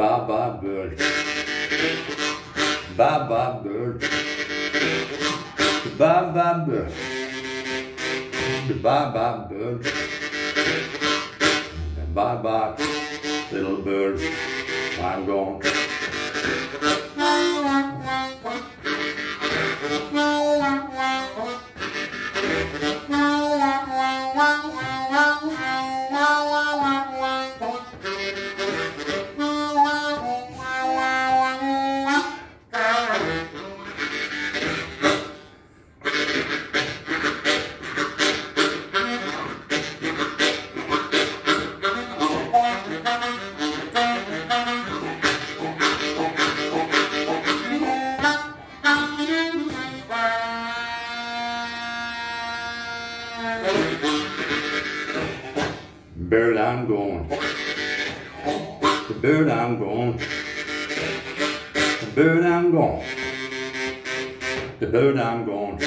Baba Bird. Baba Bird. Baba Bird. Goodbye, bye, bird. And bye, bye, little bird. I'm gone. Bird, I'm going. The bird, I'm going. The bird, I'm going. The bird, I'm going.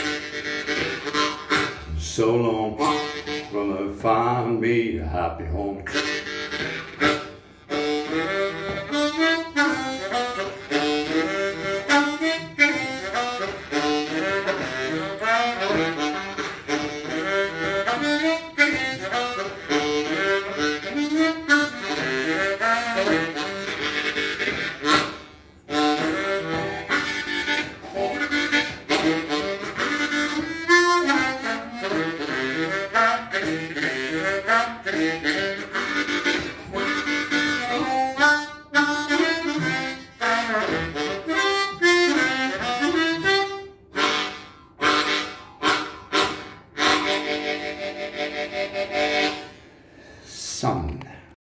So long, gonna find me a happy home.